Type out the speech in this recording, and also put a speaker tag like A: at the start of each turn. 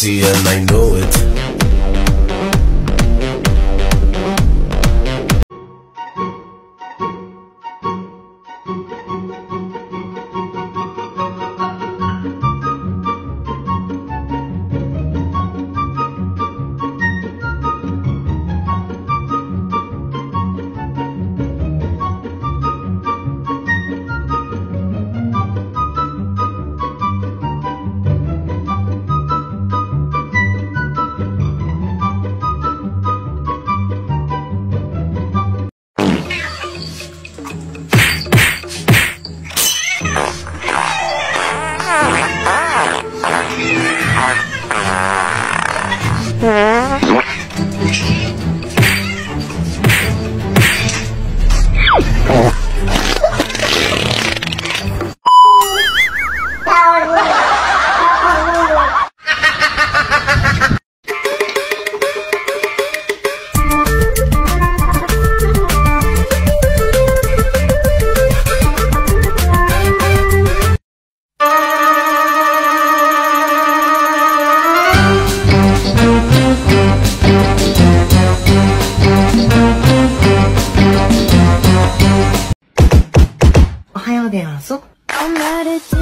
A: sexy and I know it. Hard. gotta do